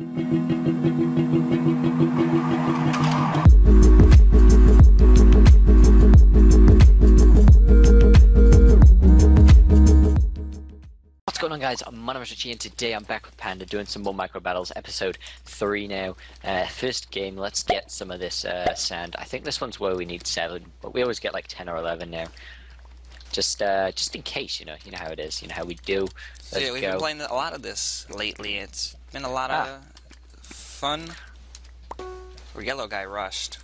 What's going on guys, I'm Manavis Ritchie and today I'm back with Panda doing some more micro battles, episode 3 now. Uh, first game, let's get some of this uh, sand. I think this one's where we need 7, but we always get like 10 or 11 now. Just uh, just in case, you know, you know how it is, you know how we do. Let's yeah, we've go. been playing a lot of this lately. It's been a lot Ah. of fun. Our yellow guy rushed.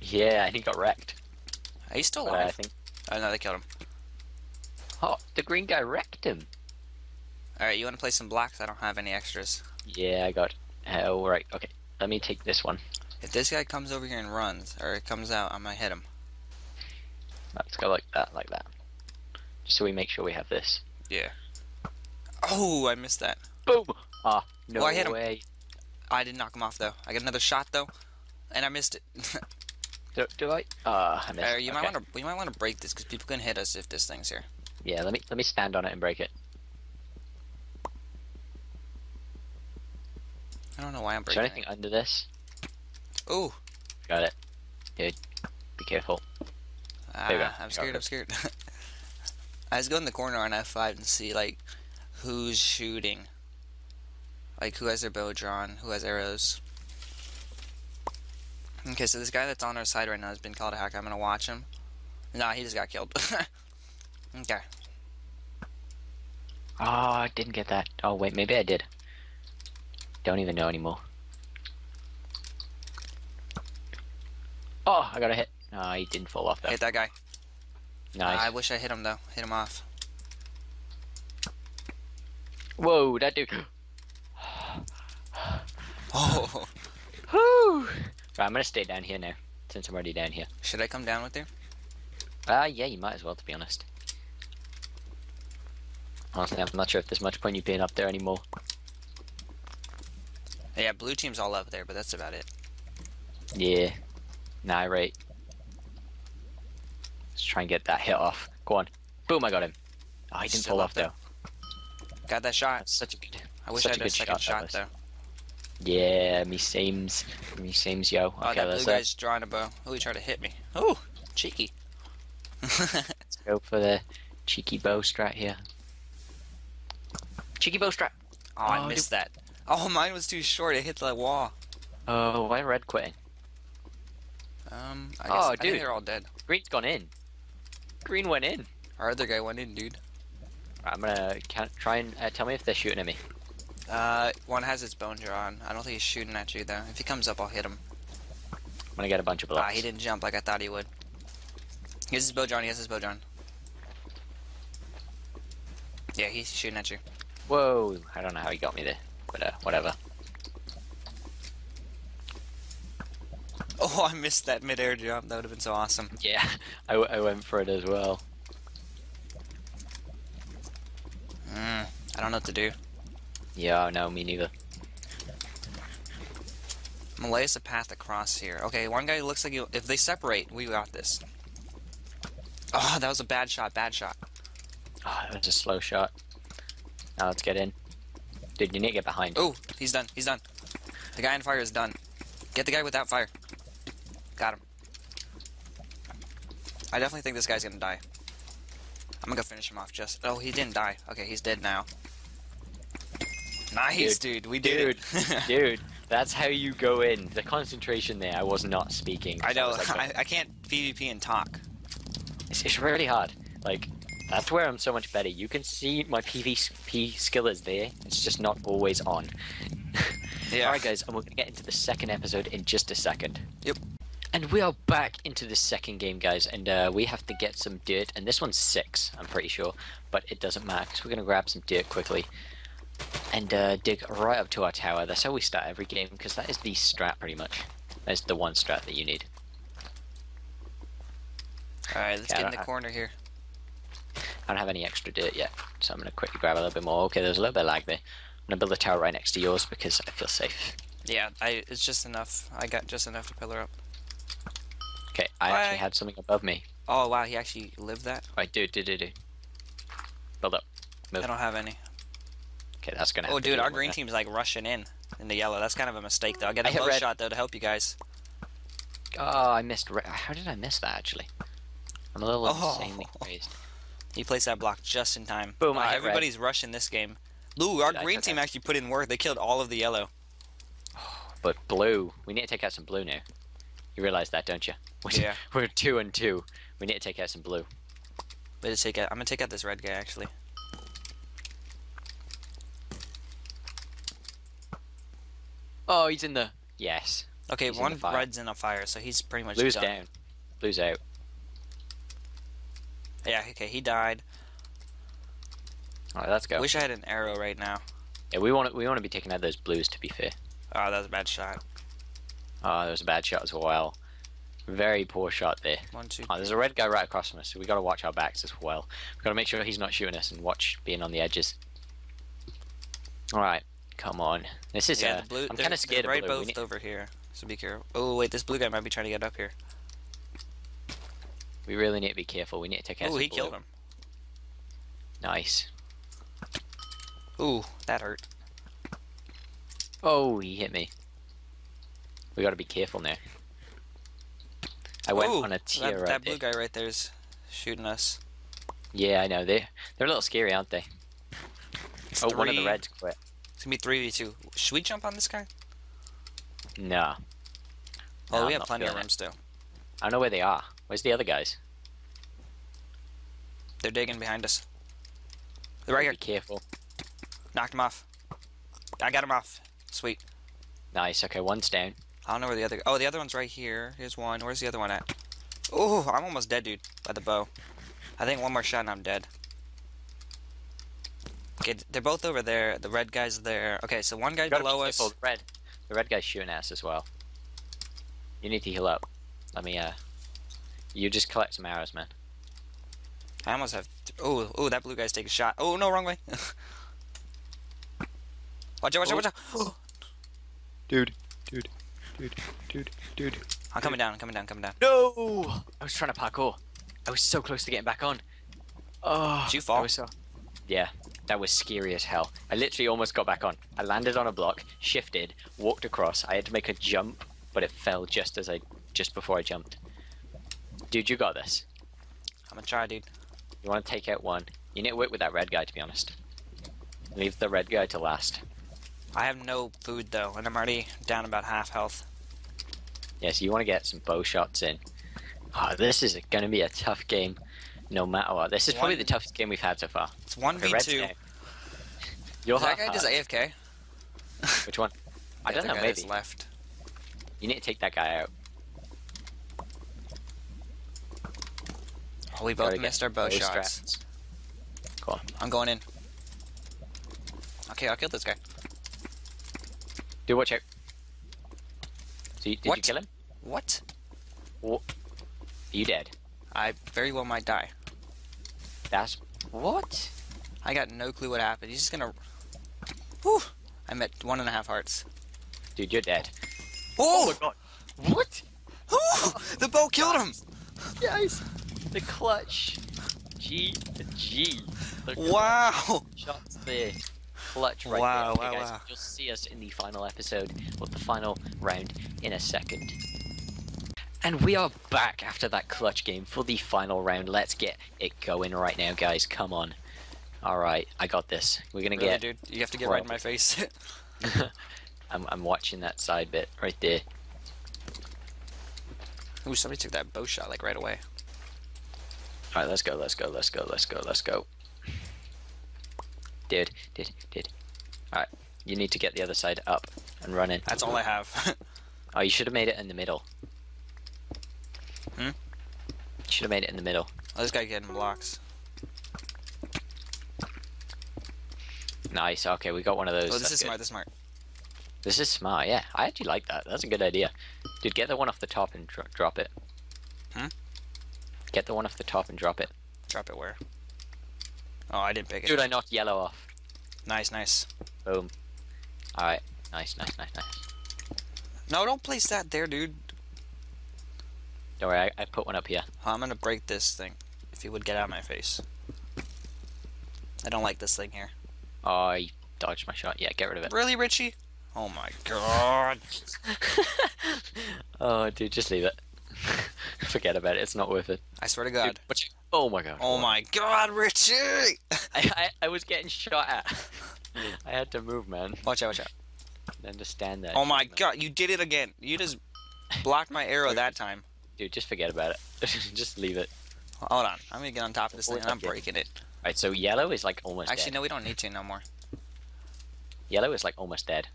Yeah, and he got wrecked. He's still But, uh, I think. Oh no, they killed him. Oh, the green guy wrecked him. Alright, you want to play some blacks? I don't have any extras. Yeah, I got. Oh, right, okay. Let me take this one. If this guy comes over here and runs, or it comes out, I'm gonna hit him. Let's go like that, like that. Just so we make sure we have this. Yeah. Oh, I missed that. Boom! Ah, no Oh, I hit him. way. I didn't knock him off though. I got another shot though, and I missed it. Do, do I? Ah, I missed. Uh, you might want to. We might want to break this because people can hit us if this thing's here. Yeah, let me let me stand on it and break it. I don't know why I'm breaking. Is there anything under this? Ooh. Got it. Good. Be careful. There you go. Ah, I'm scared. I'm scared. I was go in the corner on F5 and see like who's shooting, like who has their bow drawn, who has arrows. Okay, so this guy that's on our side right now has been called a hacker. I'm gonna watch him. Nah, he just got killed. okay. Oh, I didn't get that. Oh wait, maybe I did. Don't even know anymore. Oh, I got a hit. No, he didn't fall off though. Hit that guy. Nice. I wish I hit him though. Hit him off. Whoa, that dude. Oh, Whew. Right, I'm gonna stay down here now, since I'm already down here. should I come down with you? Ah, yeah, you might as well, to be honest. Honestly, I'm not sure if there's much point you being up there anymore. Yeah, blue team's all up there, but that's about it. Yeah. Nah, right. Let's try and get that hit off. Go on. Boom, I got him. Oh, he didn't Still up off, though. Got that shot. That's such a good... I wish I had a good second shot, shot, though. Yeah, me seems. Me seems, yo. Oh, Okay, that blue guy's drawing a bow. Oh, he tried to hit me. Oh, cheeky. let's go for the cheeky bow strat here. Cheeky bow strat. Oh, I Oh, missed that. Oh, mine was too short. It hit the wall. Oh, why red quitting? Um, I Oh, guess I think dude. they're all dead. Green's gone in. Green went in. Our other guy went in, dude. I'm gonna count, try and uh, tell me if they're shooting at me. Uh, one has his bone drawn. I don't think he's shooting at you though. If he comes up, I'll hit him. I'm gonna get a bunch of bullets. Ah, he didn't jump like I thought he would. He has his bow drawn. He has his bow drawn. Yeah, he's shooting at you. Whoa! I don't know how he got me there, but uh, whatever. Oh, I missed that mid-air jump. That would have been so awesome. Yeah, I, w- I went for it as well. Mm, I don't know what to do. Yeah, no, me neither. I'm gonna lay us a path across here. Okay, one guy looks like he, if they separate, we got this. Oh, that was a bad shot. Bad shot. Oh, that was a slow shot. Now let's get in. Dude, you need to get behind. Oh, he's done. He's done. The guy on fire is done. Get the guy without fire. Got him. I definitely think this guy's gonna die. I'm gonna go finish him off just. Oh, he didn't die. Okay, he's dead now. Nice, dude. we did it. Dude, that's how you go in. The concentration there, I was not speaking. I know. was like, I, I can't PvP and talk. It's, it's really hard. Like, that's where I'm so much better. You can see my PvP skill is there. It's just not always on. Yeah. Alright, guys, and we're gonna get into the second episode in just a second. Yep. And we are back into the second game, guys, and uh, we have to get some dirt. And this one's six, I'm pretty sure, but it doesn't matter because we're gonna grab some dirt quickly and uh, dig right up to our tower. That's how we start every game because that is the strat, pretty much. That's the one strat that you need. All right, let's Yeah, get in the I- corner here. I don't have any extra dirt yet, so I'm gonna quickly grab a little bit more. Okay, there's a little bit of lag there. I'm gonna build a tower right next to yours because I feel safe. Yeah, I. It's just enough. I got just enough to pillar up. Okay, I Bye. actually had something above me. Oh wow, he actually lived that. I do, do, do, do. Build up. Move. I don't have any. Okay, that's gonna. Oh, to dude, our green team's like rushing in in the yellow. That's kind of a mistake, though. I get a bow red. shot though to help you guys. Oh, I missed. How did I miss that actually? I'm a little Oh. insanely crazed. He placed that block just in time. Boom, I uh, hit red. everybody's rushing this game. Blue, our green team actually put in work. They killed all of the yellow. But blue, we need to take out some blue now. You realize that, don't you? We're, Yeah. We're two and two. We need to take out some blue. But to take out, I'm gonna take out this red guy actually. Oh, he's in the. Yes. Okay, He's one the fire. red's in a fire, so he's pretty much Blue's done. down. Blue's out. Yeah, okay, he died. Alright, let's go. Wish I had an arrow right now. Yeah, we want to. We want to be taking out those blues. To be fair. Oh, that was a bad shot. Oh, that was a bad shot as well. Very poor shot there. One, two. Oh, there's a red guy right across from us, so we got to watch our backs as well. We've got to make sure he's not shooting us and watch being on the edges. All right, come on. This is. yeah, uh, the blue. I'm kind of scared right of blue. Both need, over here, so be careful. Oh wait, this blue guy might be trying to get up here. we really need to be careful. We need to take out. Oh, he blue. killed him. Nice. Ooh, that hurt. Oh, he hit me. We got to be careful now. I went Ooh, on a that, right that blue there. guy right there is shooting us. Yeah, I know. They they're a little scary, aren't they? It's Oh, one of the reds quit. It's gonna be three v two. Should we jump on this guy? No. Oh, No, we I'm have plenty of room still. I don't know where they are. Where's the other guys? They're digging behind us. They're right here. Be careful. Knocked him off. I got him off. Sweet. Nice. Okay, one's down. I don't know where the other. Oh, the other one's right here. Here's one. Where's the other one at? Oh, I'm almost dead, dude. By the bow. I think one more shot and I'm dead. Okay, they're both over there. The red guy's there. Okay, so one guy You gotta be below us. The red, the red guy's shooting at us as well. You need to heal up. Let me. Uh, you just collect some arrows, man. I almost have. Oh, oh, that blue guy's taking a shot. Oh no, wrong way. watch out! Watch out! Watch out! Dude, dude, dude, dude, dude. I'm coming down. I'm coming down. Coming down. No! I was trying to parkour. I was so close to getting back on. Oh, Did you fall? that was so- Yeah, that was scary as hell. I literally almost got back on. I landed on a block, shifted, walked across. I had to make a jump, but it fell just as I, just before I jumped. Dude, you got this. I'm gonna try, dude. You want to take out one. You need to work with that red guy, to be honest. Leave the red guy to last. I have no food though, and I'm already down about half health. Yeah, so you want to get some bow shots in. Oh, this is going to be a tough game, no matter what. This is probably the toughest game we've had so far. It's one Okay, v red's two. down. You're Is that half guy just heart. AFK? Which one? I The don't other know, guy that's maybe. left. You need to take that guy out. Oh, we Gotta both get missed our bow bow shots. strats. Cool. I'm going in. Okay, I'll kill this guy. Do watch out. So you, did you What? kill him? What? Are you dead? I very well might die. That's what? I got no clue what happened. He's just gonna. Whew! I'm at one and a half hearts. Dude, you're dead. Oh! my god. What? Ooh, the bow killed him. Guys, the clutch. G the G. The Wow! shots there. Clutch right Wow, there. Okay, wow, guys, wow. You'll see us in the final episode of the final round in a second. And we are back after that clutch game for the final round. Let's get it going right now, guys. Come on. All right, I got this. We're gonna Really, get. dude? You have to get right in my face. I'm, I'm watching that side bit right there. Ooh, somebody took that bow shot like right away. All right, let's go. Let's go. Let's go. Let's go. Let's go. Did did did. All right, you need to get the other side up and run in. That's all I have. Oh, you should have made it in the middle. Should have made it in the middle. oh, this guy getting blocks. Nice. Okay, we got one of those. Oh, this That's is good. smart. This is smart. This is smart. Yeah, I actually like that. That's a good idea. Dude, get the one off the top and dro- drop it. Hmm? Get the one off the top and drop it. Drop it where? Oh, I didn't pick it. Dude, I knocked yellow off. Nice, nice. Boom. All right. Nice, nice, nice, nice. No, don't place that there, dude. Don't worry, I, I put one up here. I'm gonna break this thing. If you would get out of my face. I don't like this thing here. Oh, you dodged my shot. Yeah, get rid of it. Really, Ritchie? Oh my god. oh, dude, just leave it. Forget about it. It's not worth it. I swear to God. Dude, oh my god. Oh my god, Ritchie! I, I, I was getting shot at. I had to move, man. Watch out, watch out. Then to stand there. Oh my god, you did it again. You just blocked my arrow that time. Dude, just forget about it. just leave it. Hold on. I'm gonna get on top of this thing and I'm breaking it. Alright, so yellow is like almost Actually, dead. no, we don't need to no more. Yellow is like almost dead.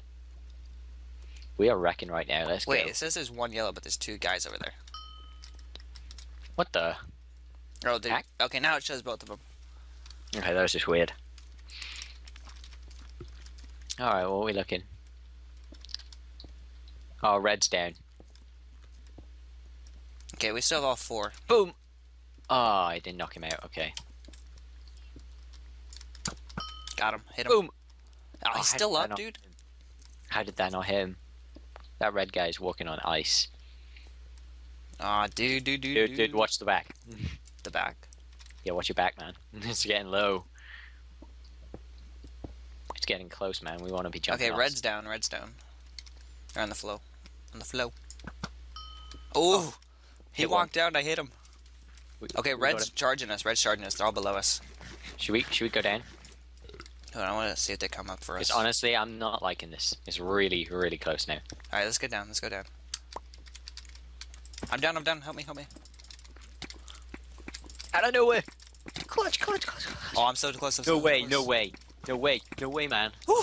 We are wrecking right now. Let's Wait, go. Wait, it says there's one yellow, but there's two guys over there. What the? Oh, Hack? okay, now it shows both of them. Okay, that was just weird. Alright, what are we looking? Oh, red's down. Okay, we still have all four. Boom! Oh, I didn't knock him out. Okay. Got him. Hit him. Boom! Oh, Oh, he's how still up, dude. How did that not hit him? That red guy is walking on ice. Aw, dude, dude, dude, Dude, dude, watch the back. the back. Yeah, watch your back, man. it's getting low. It's getting close, man. We want to be jumping Okay, off. red's down, red's down. They're on the flow. On the flow. Oh! He Hit one. walked down, I hit him. We- Okay, we red's charging us, red's charging us. They're all below us. Should we, should we go down? Hold on, I want to see if they come up for us. Honestly, I'm not liking this. It's really, really close now. Alright, let's go down, let's go down. I'm down, I'm down. Help me, help me. Out of nowhere! Clutch, clutch, clutch, clutch. Oh, I'm so close. I'm No so way, close. no way. No way, no way, man. Whew.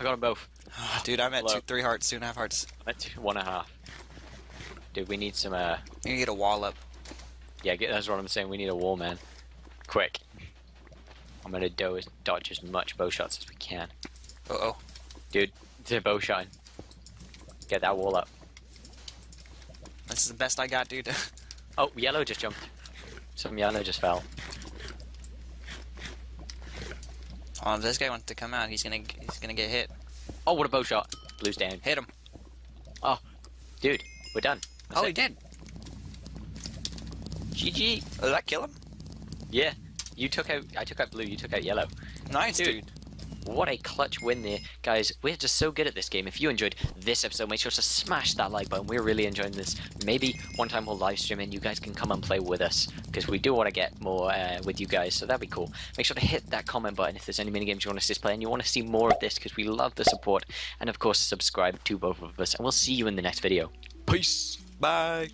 I got them both. Dude, I'm at Hello. two, three hearts, two and a half hearts. I'm at two, one and a half. Dude, we need some, uh... You need a wall up. Yeah, get- that's what I'm saying. We need a wall, man. Quick. I'm gonna do- dodge as much bow shots as we can. Uh oh. Dude, the bow shine. Get that wall up. This is the best I got, dude. Oh, yellow just jumped. Some yellow just fell. oh, if this guy wants to come out, he's gonna he's gonna get hit. Oh, what a bow shot. Blue's down. Hit him. Oh, dude, we're done. That's oh, it. he did. GG. Did that kill him? Yeah. You took out, I took out blue, you took out yellow. Nice, Dude. dude. What a clutch win there. Guys, we're just so good at this game. If you enjoyed this episode, make sure to smash that like button. We're really enjoying this. Maybe one time we'll live stream and you guys can come and play with us because we do want to get more uh, with you guys, so that'd be cool. Make sure to hit that comment button if there's any minigames you want us to play and you want to see more of this because we love the support. And of course, subscribe to both of us, and we'll see you in the next video. Peace. Bye.